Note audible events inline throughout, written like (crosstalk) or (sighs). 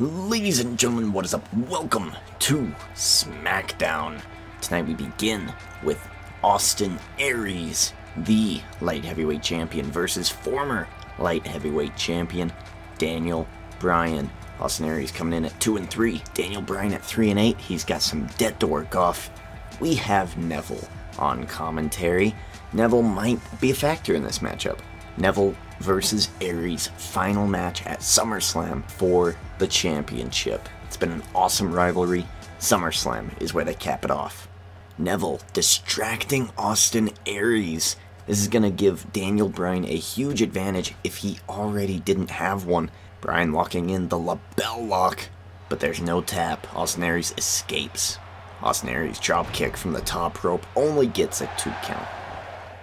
Ladies and gentlemen, what is up? Welcome to SmackDown. Tonight we begin with Austin Aries, the light heavyweight champion, versus former light heavyweight champion Daniel Bryan. Austin Aries coming in at 2 and 3, Daniel Bryan at 3 and 8. He's got some debt to work off. We have Neville on commentary. Neville might be a factor in this matchup. Neville versus Aries final match at SummerSlam for the championship. It's been an awesome rivalry. SummerSlam is where they cap it off. Neville distracting Austin Aries. This is going to give Daniel Bryan a huge advantage if he already didn't have one. Bryan locking in the LeBell lock, but there's no tap. Austin Aries escapes. Austin Aries' drop kick from the top rope only gets a two count.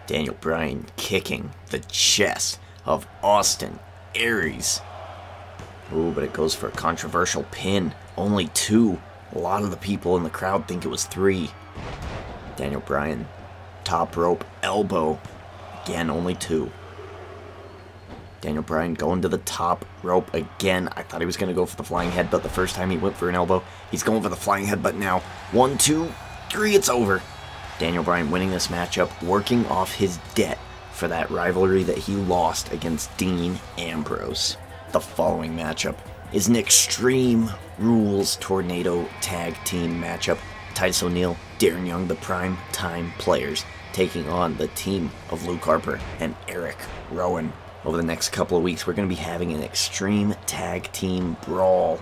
Daniel Bryan kicking the chest of Austin Aries. Ooh, but it goes for a controversial pin. Only two. A lot of the people in the crowd think it was three. Daniel Bryan, top rope, elbow. Again, only two. Daniel Bryan going to the top rope again. I thought he was going to go for the flying headbutt the first time he went for an elbow. He's going for the flying headbutt now. One, two, three, it's over. Daniel Bryan winning this matchup, working off his debt for that rivalry that he lost against Dean Ambrose. The following matchup is an Extreme Rules Tornado Tag Team matchup. Titus O'Neil, Darren Young, the prime time players, taking on the team of Luke Harper and Erick Rowan. Over the next couple of weeks, we're going to be having an Extreme Tag Team Brawl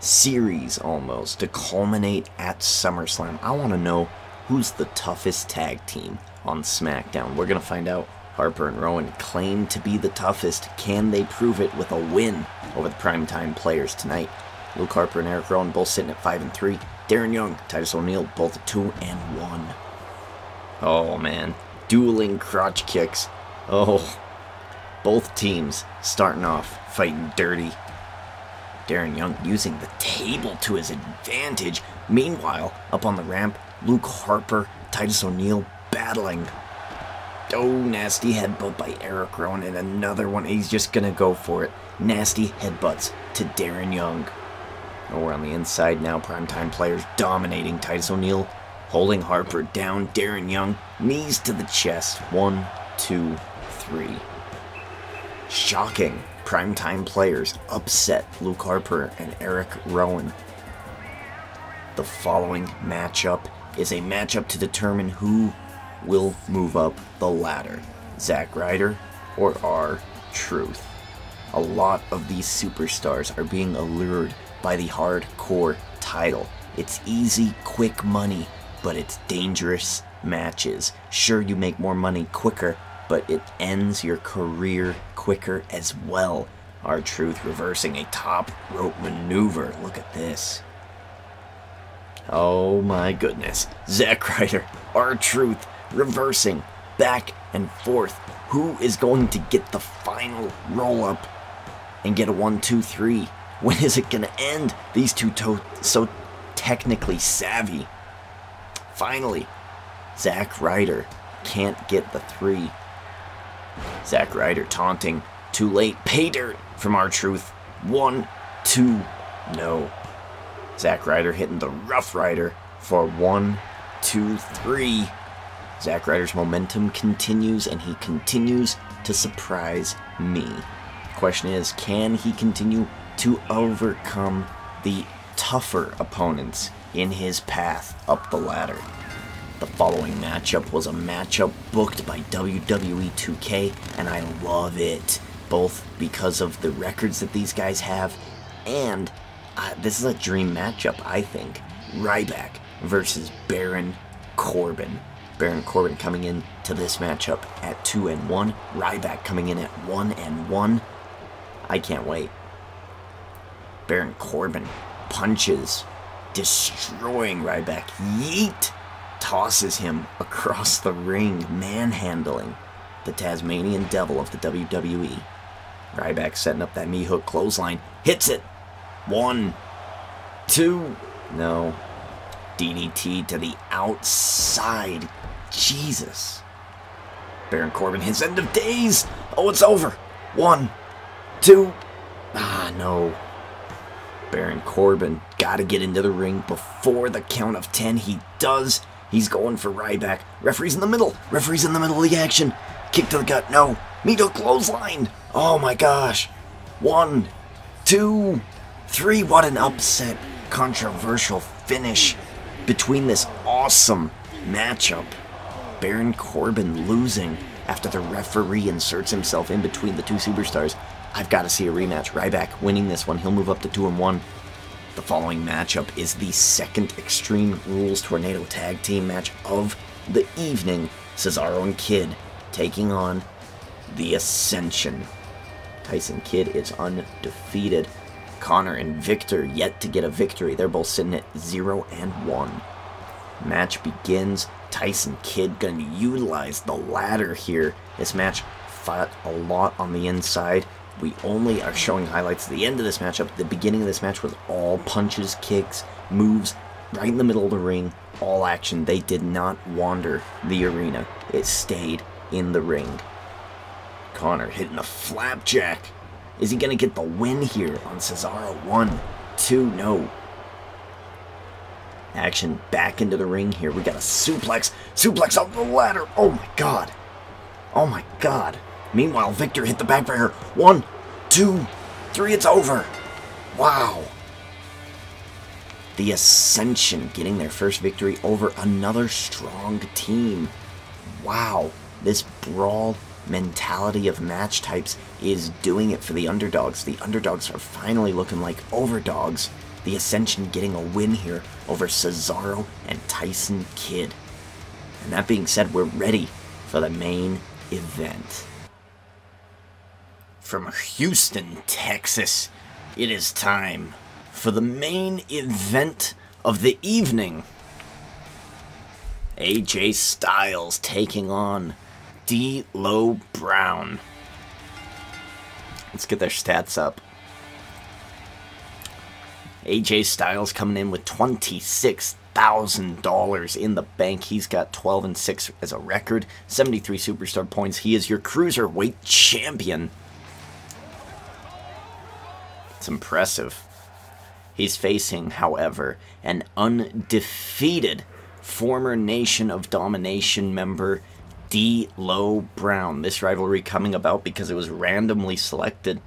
series almost to culminate at SummerSlam. I want to know who's the toughest tag team on SmackDown. We're going to find out. Harper and Rowan claim to be the toughest. Can they prove it with a win over the primetime players tonight? Luke Harper and Erick Rowan both sitting at 5 and 3. Darren Young, Titus O'Neil both at 2 and 1. Oh man, dueling crotch kicks. Oh, both teams starting off fighting dirty. Darren Young using the table to his advantage. Meanwhile, up on the ramp, Luke Harper, Titus O'Neil battling. Oh, nasty headbutt by Erick Rowan, and another one. He's just gonna go for it. Nasty headbutts to Darren Young. Oh, we're on the inside now. Primetime players dominating. Titus O'Neil holding Harper down. Darren Young, knees to the chest. One, two, three. Shocking. Primetime players upset Luke Harper and Erick Rowan. The following matchup is a matchup to determine who will move up the ladder Zack Ryder or R Truth. A lot of these superstars are being allured by the hardcore title. It's easy, quick money, but it's dangerous matches. Sure, you make more money quicker, but it ends your career quicker as well. R Truth reversing a top rope maneuver. Look at this. Oh my goodness. Zack Ryder, R Truth, reversing back and forth. Who is going to get the final roll up and get a one, two, three? (laughs) When is it going to end? These two to- so technically savvy. Finally, Zack Ryder can't get the three. Zack Ryder taunting. Too late. Pay dirt from R Truth. One, two, no. Zack Ryder hitting the Rough Rider for one, two, three. Zack Ryder's momentum continues, and he continues to surprise me. Question is, can he continue to overcome the tougher opponents in his path up the ladder? The following matchup was a matchup booked by WWE 2K, and I love it, both because of the records that these guys have, and uh, this is a dream matchup, I think. Ryback versus Baron Corbin. Baron Corbin coming in to this matchup at 2 and 1. Ryback coming in at 1 and 1. I can't wait. Baron Corbin punches, destroying Ryback. Yeet! Tosses him across the ring, manhandling the Tasmanian Devil of the WWE. Ryback setting up that meat hook clothesline. Hits it! One, two, no. DDT to the outside. Jesus. Baron Corbin, his end of days. Oh, it's over. One, two. Ah, no. Baron Corbin got to get into the ring before the count of 10. He does. He's going for Ryback. Referee's in the middle. Referee's in the middle of the action. Kick to the gut. No. meat hook clothesline. Oh my gosh. One, two, three. What an upset, controversial finish between this awesome matchup. Baron Corbin losing after the referee inserts himself in between the two superstars. I've got to see a rematch. Ryback winning this one. He'll move up to 2 and 1. The following matchup is the second Extreme Rules Tornado Tag Team match of the evening. Cesaro and Kidd taking on the Ascension. Tyson Kidd is undefeated. Connor and Victor yet to get a victory. They're both sitting at 0 and 1. Match begins. Tyson Kidd going to utilize the ladder here. This match fought a lot on the inside. We only are showing highlights at the end of this matchup. The beginning of this match was all punches, kicks, moves, right in the middle of the ring, all action. They did not wander the arena. It stayed in the ring. Connor hitting a flapjack. Is he going to get the win here on Cesaro? One, two, no. Action back into the ring here. We got a suplex. Suplex off the ladder. Oh my god. Oh my god. Meanwhile, Victor hit the backbreaker. One, two, three, it's over. Wow. The Ascension getting their first victory over another strong team. Wow. This brawl mentality of match types is doing it for the underdogs. The underdogs are finally looking like overdogs. The Ascension getting a win here over Cesaro and Tyson Kidd. And that being said, we're ready for the main event. From Houston, Texas, it is time for the main event of the evening. AJ Styles taking on D. D'Lo Brown. Let's get their stats up. AJ Styles coming in with $26,000 in the bank. He's got 12 and 6 as a record, 73 superstar points. He is your cruiserweight champion. It's impressive. He's facing, however, an undefeated former Nation of Domination member, D'Lo Brown. This rivalry coming about because it was randomly selected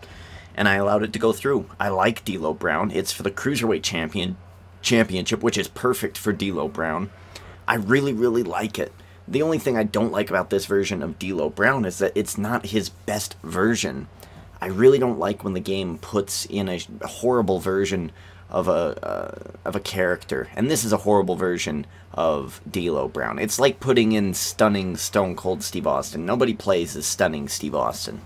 and I allowed it to go through. I like D'Lo Brown. It's for the Cruiserweight Champion Championship, which is perfect for D'Lo Brown. I really, really like it. The only thing I don't like about this version of D'Lo Brown is that it's not his best version. I really don't like when the game puts in a horrible version of a uh, of a character, and this is a horrible version of D'Lo Brown. It's like putting in stunning Stone Cold Steve Austin. Nobody plays as stunning Steve Austin.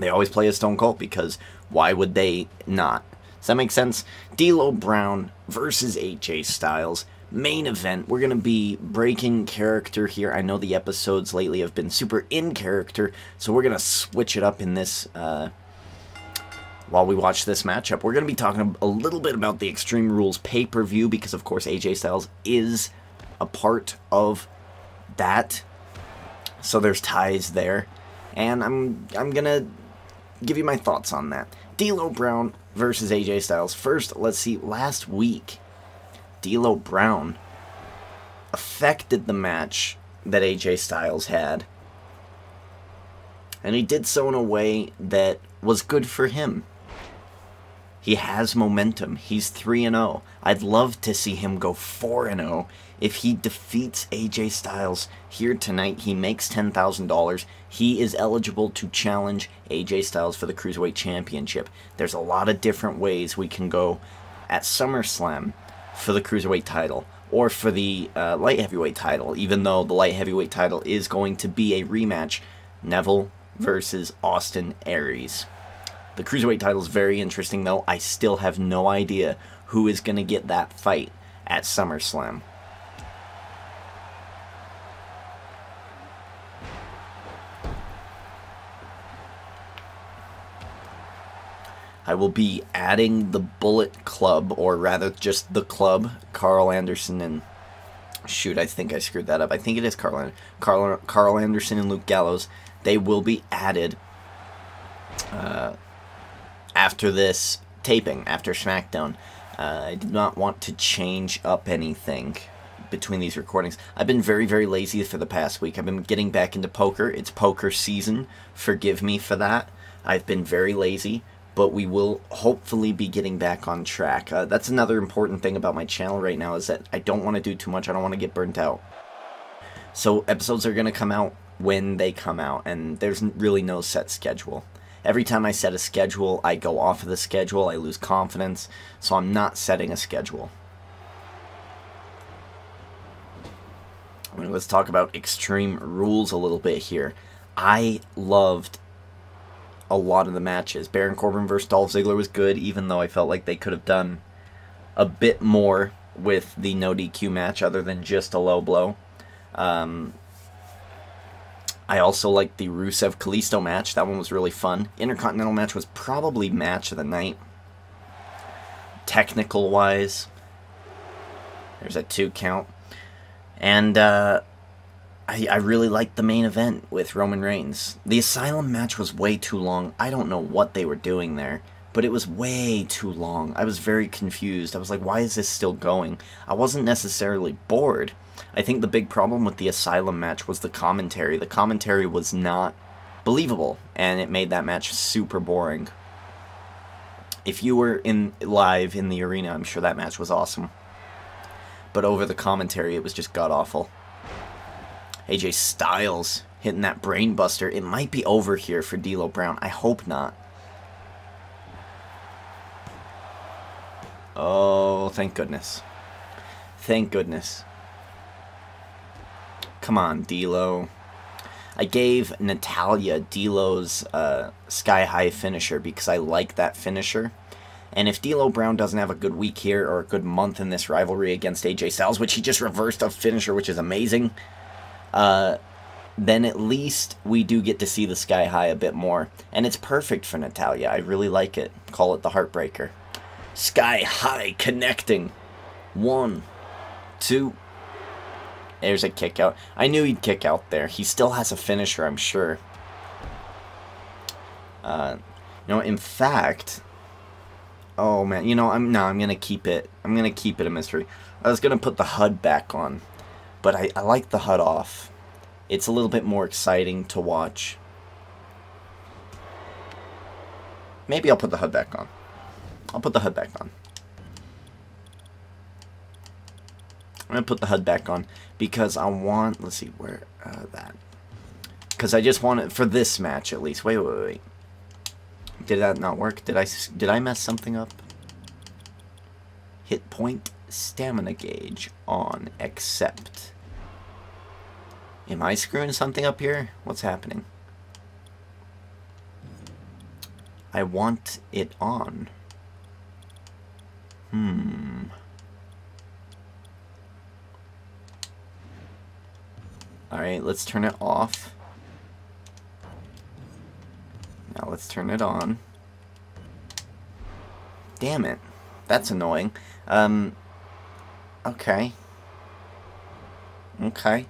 They always play as Stone Cold because why would they not? Does that make sense? D'Lo Brown versus AJ Styles. Main event. We're going to be breaking character here. I know the episodes lately have been super in character, so we're going to switch it up in this uh, while we watch this matchup. We're going to be talking a little bit about the Extreme Rules pay-per-view because, of course, AJ Styles is a part of that. So there's ties there. And I'm I'm going to give you my thoughts on that. D'Lo Brown versus AJ Styles. First, let's see. Last week, D'Lo Brown affected the match that AJ Styles had, and he did so in a way that was good for him. He has momentum. He's 3 and 0. I'd love to see him go 4 and 0 if he defeats AJ Styles here tonight. He makes $10,000. He is eligible to challenge AJ Styles for the Cruiserweight Championship. There's a lot of different ways we can go at SummerSlam for the Cruiserweight title or for the uh, light heavyweight title, even though the light heavyweight title is going to be a rematch Neville versus Austin Aries. The Cruiserweight title is very interesting, though. I still have no idea who is going to get that fight at SummerSlam. I will be adding the Bullet Club, or rather just the club, Karl Anderson and shoot, I think I screwed that up. I think it is Carl, Karl, Carl Anderson and Luke Gallows. They will be added uh, after this taping after SmackDown. Uh, I did not want to change up anything between these recordings. I've been very, very lazy for the past week. I've been getting back into poker. It's poker season. Forgive me for that. I've been very lazy, but we will hopefully be getting back on track. Uh, that's another important thing about my channel right now is that I don't want to do too much. I don't want to get burnt out. So episodes are going to come out when they come out, and there's really no set schedule. Every time I set a schedule, I go off of the schedule, I lose confidence, so I'm not setting a schedule. I mean, let's talk about Extreme Rules a little bit here. I loved a lot of the matches. Baron Corbin versus Dolph Ziggler was good, even though I felt like they could have done a bit more with the no DQ match other than just a low blow. Um, I also liked the Rusev Kalisto match. That one was really fun. Intercontinental match was probably match of the night. Technical wise, there's a two count. And uh, I, I really liked the main event with Roman Reigns. The Asylum match was way too long. I don't know what they were doing there, but it was way too long. I was very confused. I was like, why is this still going? I wasn't necessarily bored. I think the big problem with the Asylum match was the commentary. The commentary was not believable, and it made that match super boring. If you were in live in the arena, I'm sure that match was awesome. But over the commentary, it was just god awful. AJ Styles hitting that brainbuster. It might be over here for D'Lo Brown. I hope not. Oh, thank goodness. Thank goodness. Come on, D'Lo. I gave Natalya D'Lo's uh, Sky High finisher because I like that finisher. And if D'Lo Brown doesn't have a good week here or a good month in this rivalry against AJ Styles, which he just reversed a finisher, which is amazing, uh, then at least we do get to see the Sky High a bit more. And it's perfect for Natalya. I really like it. Call it the Heartbreaker. Sky High connecting. One, two, there's a kick out. I knew he'd kick out there. He still has a finisher, I'm sure. Uh, you know, in fact, oh man, you know, I'm no, I'm gonna keep it. I'm gonna keep it a mystery. I was gonna put the HUD back on, but I, I like the HUD off. It's a little bit more exciting to watch. Maybe I'll put the HUD back on. I'll put the HUD back on. I'm going to put the HUD back on because I want, let's see, where, uh, that. Because I just want it, for this match at least. Wait, wait, wait. Did that not work? Did I, did I mess something up? Hit point stamina gauge on, accept. Am I screwing something up here? What's happening? I want it on. Hmm. Alright, let's turn it off. Now let's turn it on. Damn it. That's annoying. Um, okay. Okay.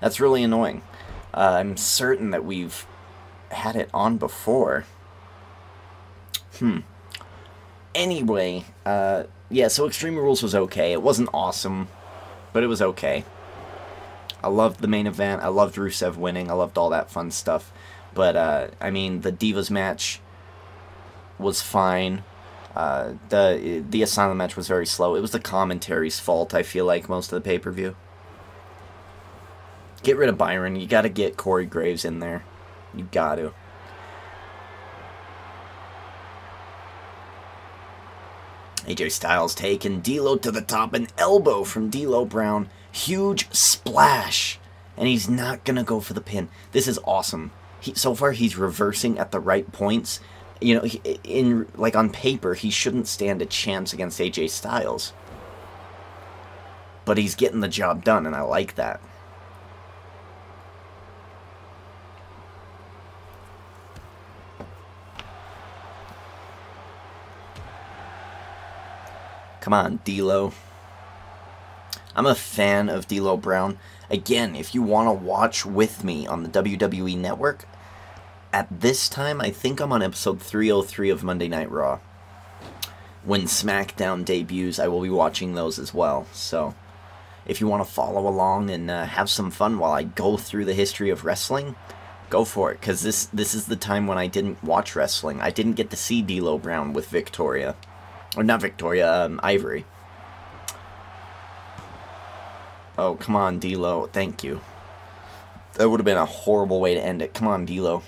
That's really annoying. Uh, I'm certain that we've had it on before. Hmm. Anyway, uh, yeah, so Extreme Rules was okay. It wasn't awesome, but it was okay. I loved the main event. I loved Rusev winning. I loved all that fun stuff. But, uh, I mean, the Divas match was fine. Uh, the the Asylum match was very slow. It was the commentary's fault, I feel like, most of the pay-per-view. Get rid of Byron. You got to get Corey Graves in there. You got to. AJ Styles taking D'Lo to the top, an elbow from D'Lo Brown Huge splash. And he's not to go for the pin. This is awesome. He, so far, he's reversing at the right points. You know, in like on paper, he shouldn't stand a chance against AJ Styles. But he's getting the job done, and I like that. Come on, D'Lo. I'm a fan of D'Lo Brown. Again, if you want to watch with me on the WWE Network, at this time, I think I'm on episode 303 of Monday Night Raw. When SmackDown debuts, I will be watching those as well. So, if you want to follow along and uh, have some fun while I go through the history of wrestling, go for it. Because this this is the time when I didn't watch wrestling. I didn't get to see D'Lo Brown with Victoria, or not Victoria, um, Ivory. Oh come on, D'Lo, thank you. That would have been a horrible way to end it. Come on, D'Lo.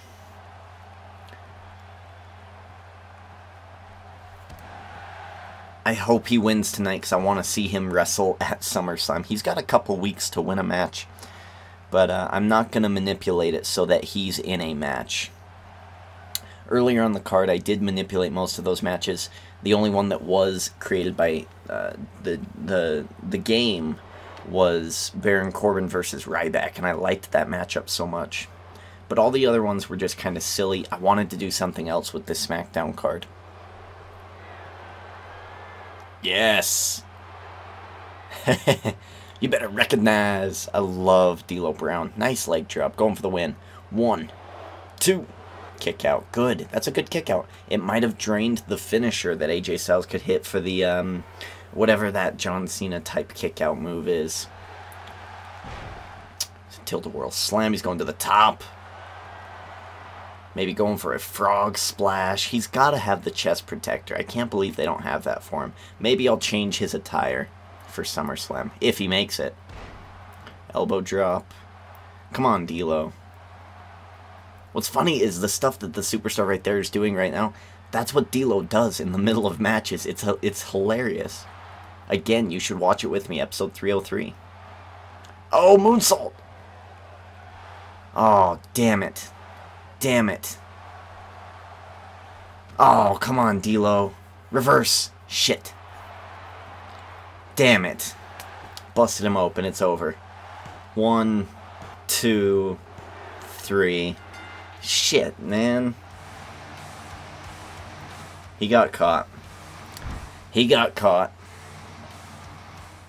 I hope he wins tonight because I want to see him wrestle (laughs) at SummerSlam. He's got a couple weeks to win a match, but uh, I'm not going to manipulate it so that he's in a match. Earlier on the card, I did manipulate most of those matches. The only one that was created by uh, the the the game was Baron Corbin versus Ryback, and I liked that matchup so much. But all the other ones were just kind of silly. I wanted to do something else with this SmackDown card. Yes. (laughs) you better recognize. I love D'Lo Brown. Nice leg drop. Going for the win. One, two, kick out. Good. That's a good kick out. It might have drained the finisher that AJ Styles could hit for the, um, whatever that John Cena type kick out move is. Tilt-a-whirl slam. He's going to the top. Maybe going for a frog splash. He's got to have the chest protector. I can't believe they don't have that for him. Maybe I'll change his attire for SummerSlam, if he makes it. Elbow drop. Come on, D'Lo. What's funny is the stuff that the superstar right there is doing right now, that's what D'Lo does in the middle of matches. It's, it's hilarious. Again, you should watch it with me, episode 303. Oh, moonsault! Oh, damn it. Damn it. Oh, come on, D'Lo. Reverse. Shit. Damn it. Busted him open. It's over. One, two, three. Shit, man. He got caught. He got caught.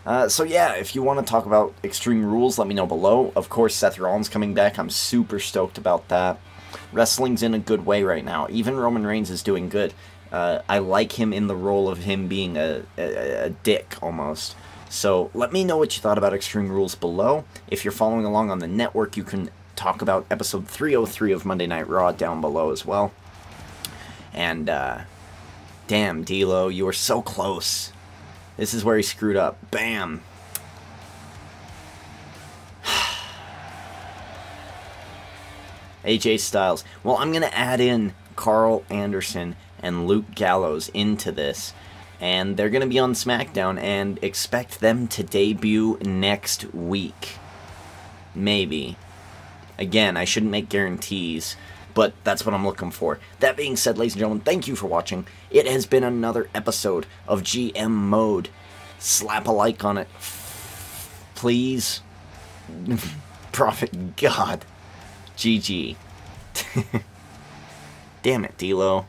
Uh, so yeah, if you want to talk about Extreme Rules, let me know below. Of course, Seth Rollins coming back. I'm super stoked about that. Wrestling's in a good way right now. Even Roman Reigns is doing good. Uh, I like him in the role of him being a, a, a dick, almost. So let me know what you thought about Extreme Rules below. If you're following along on the network, you can talk about episode 303 of Monday Night Raw down below as well. And, uh, damn, D'Lo, you were so close. This is where he screwed up. Bam. (sighs) AJ Styles. Well, I'm going to add in Karl Anderson and Luke Gallows into this. And they're going to be on SmackDown and expect them to debut next week. Maybe. Again, I shouldn't make guarantees, but that's what I'm looking for. That being said, ladies and gentlemen, thank you for watching. It has been another episode of GM Mode. Slap a like on it. Please. (laughs) Prophet God. GG. (laughs) Damn it, D'Lo.